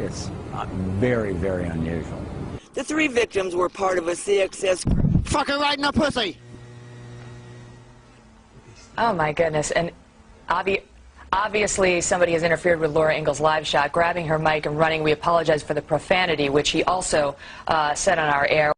it's very, very unusual. The three victims were part of a CXS group. Fuck her right in pussy. Oh my goodness. And obvi- obviously somebody has interfered with Laura Ingalls' live shot, grabbing her mic and running. We apologize for the profanity, which he also uh, said on our air.